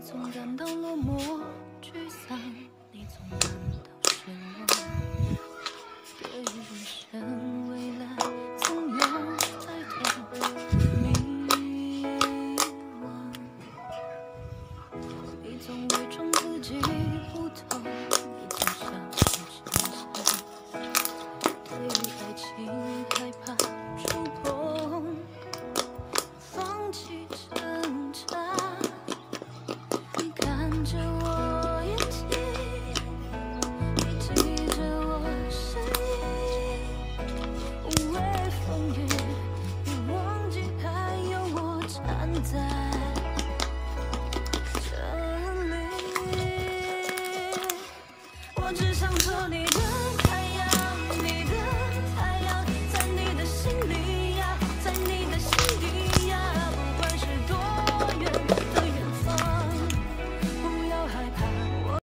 你总感到落寞、沮丧，你总感到失望。对于人生未来，总有太多迷惘。你总伪装自己不痛，在这里。我只想